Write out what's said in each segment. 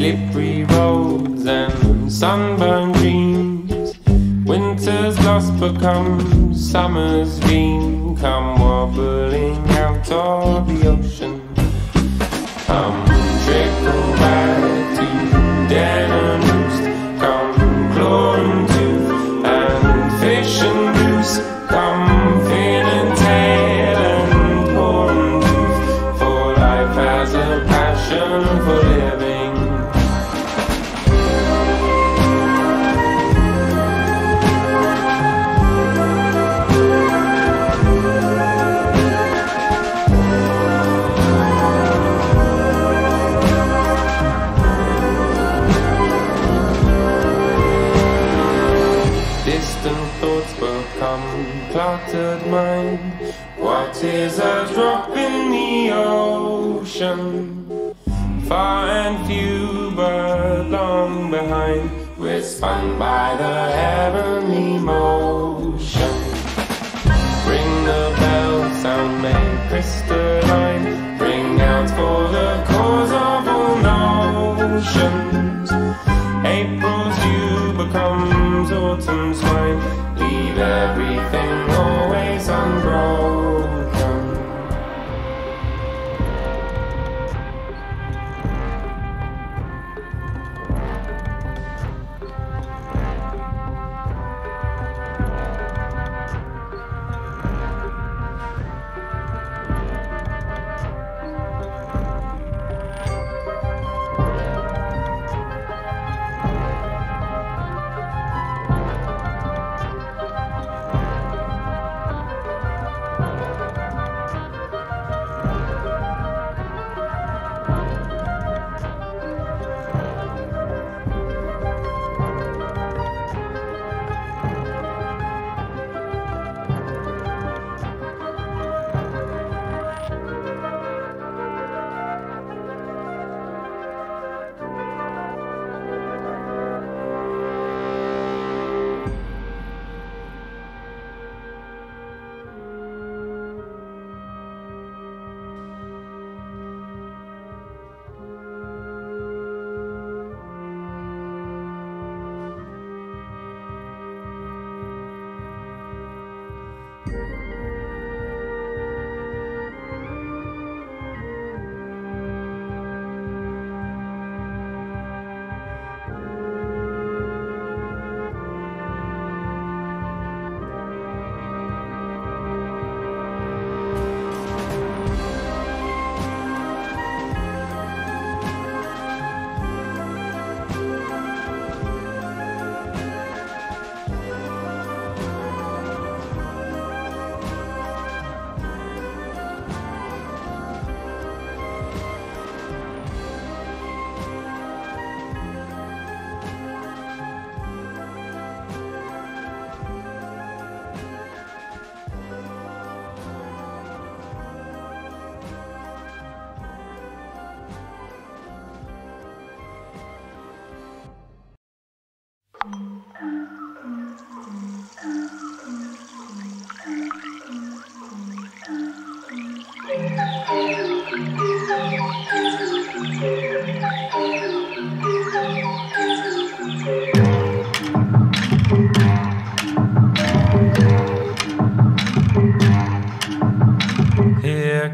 slippery roads and sunburned dreams. Winter's lost become summer's dream, come wobbling out of the ocean. Come trickle back to den Distant thoughts become cluttered mind. What is a drop in the ocean? Far and few, but long behind. We're spun by the autumn's wine. Leave everything always unbroken.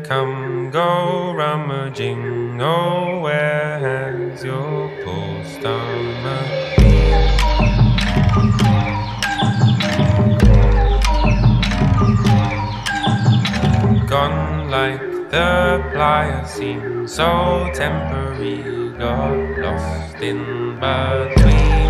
Come go rummaging. Oh, where has your poor stomach? Gone like the Pliocene, so temporary, got lost in between.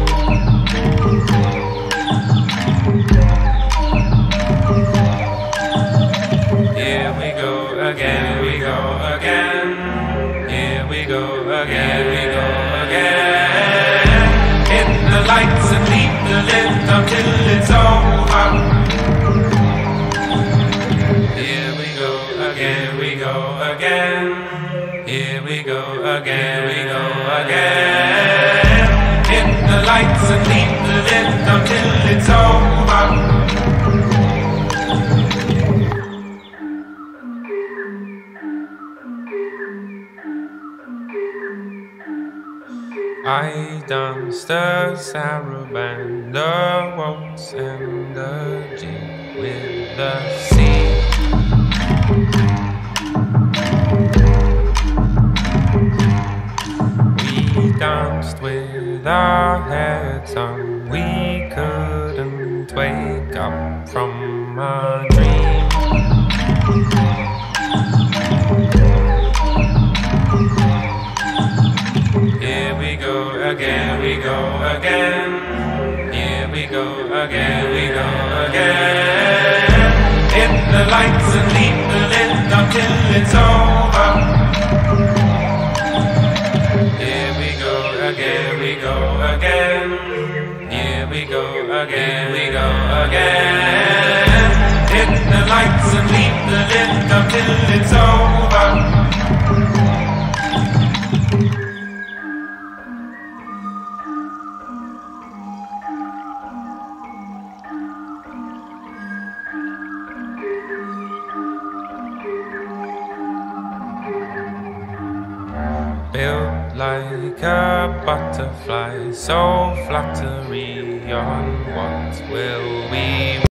I danced a saraband, a waltz and a jig with the sea. We danced with our heads on, we couldn't wake up from our the lights and leave the lid until it's over. Here we go again, we go again. Here we go again, we go again. built like a butterfly, so flattery on what will we?